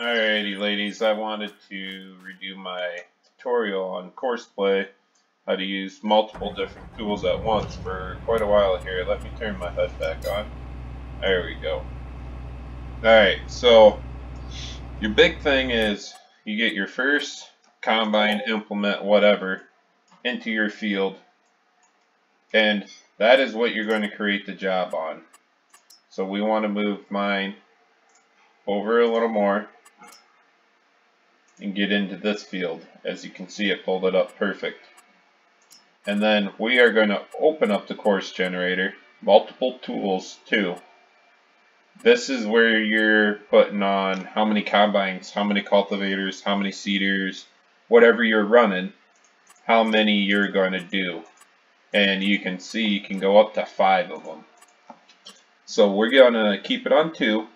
Alrighty ladies, I wanted to redo my tutorial on courseplay, how to use multiple different tools at once for quite a while here. Let me turn my HUD back on. There we go. Alright, so your big thing is you get your first combine, implement, whatever into your field and that is what you're going to create the job on. So we want to move mine over a little more and get into this field. As you can see, it it up perfect. And then we are going to open up the course generator, multiple tools too. This is where you're putting on how many combines, how many cultivators, how many seeders, whatever you're running, how many you're going to do. And you can see you can go up to five of them. So we're going to keep it on two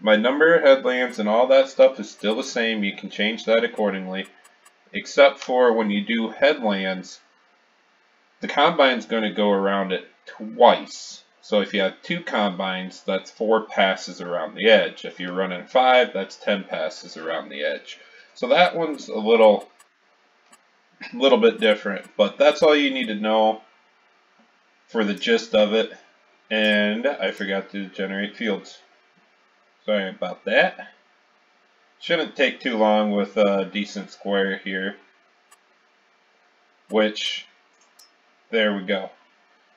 my number of headlands and all that stuff is still the same. You can change that accordingly. Except for when you do headlands, the combine's going to go around it twice. So if you have two combines, that's four passes around the edge. If you're running five, that's 10 passes around the edge. So that one's a little, little bit different, but that's all you need to know for the gist of it. And I forgot to generate fields. Sorry about that. Shouldn't take too long with a decent square here. Which, there we go.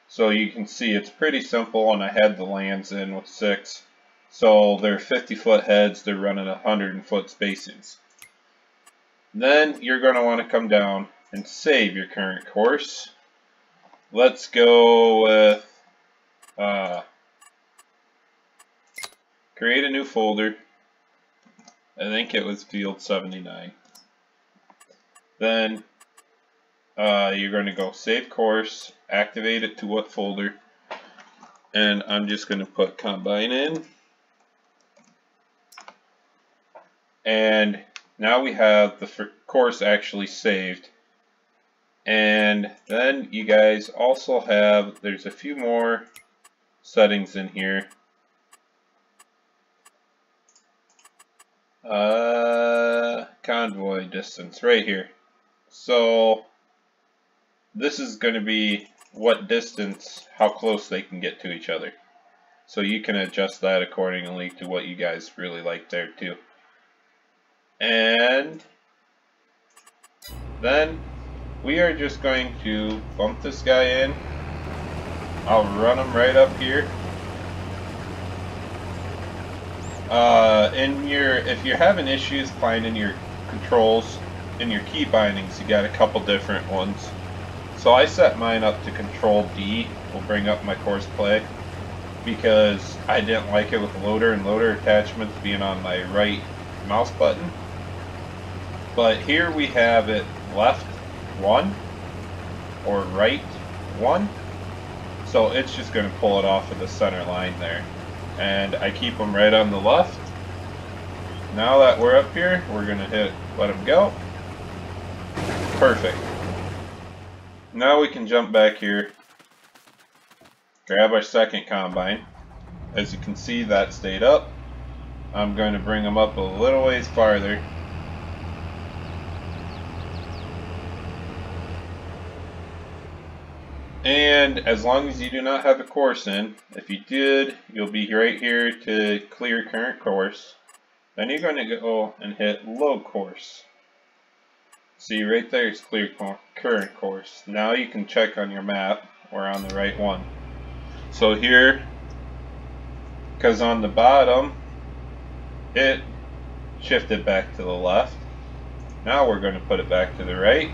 So you can see it's pretty simple and I had the lands in with six. So they're 50 foot heads, they're running 100 foot spacings. Then you're going to want to come down and save your current course. Let's go with uh, create a new folder. I think it was field 79. Then uh, you're going to go save course, activate it to what folder, and I'm just going to put combine in. And now we have the course actually saved. And then you guys also have, there's a few more settings in here Uh, convoy distance right here. So this is going to be what distance, how close they can get to each other. So you can adjust that accordingly to what you guys really like there too. And then we are just going to bump this guy in. I'll run him right up here. Uh, Uh, in your, if you're having issues finding your controls in your key bindings, you got a couple different ones. So I set mine up to control D, will bring up my course play, because I didn't like it with loader and loader attachments being on my right mouse button. But here we have it left one or right one. So it's just going to pull it off of the center line there and I keep them right on the left. Now that we're up here, we're going to hit let them go. Perfect. Now we can jump back here, grab our second combine. As you can see, that stayed up. I'm going to bring them up a little ways farther And as long as you do not have a course in, if you did, you'll be right here to clear current course. Then you're going to go and hit load course. See right there is clear current course. Now you can check on your map we're on the right one. So here, because on the bottom, it shifted back to the left. Now we're going to put it back to the right.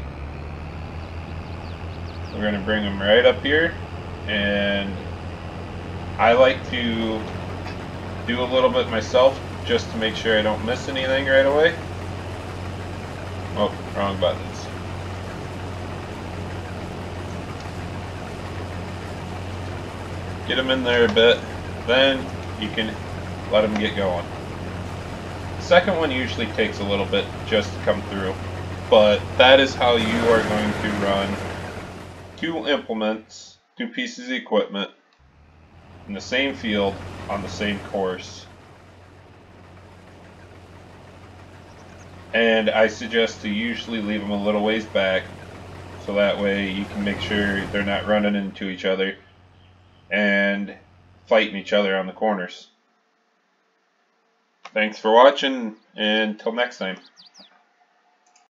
We're going to bring them right up here and I like to do a little bit myself just to make sure I don't miss anything right away. Oh, wrong buttons. Get them in there a bit, then you can let them get going. The second one usually takes a little bit just to come through, but that is how you are going to run two implements, two pieces of equipment in the same field on the same course. And I suggest to usually leave them a little ways back so that way you can make sure they're not running into each other and fighting each other on the corners. Thanks for watching, and until next time.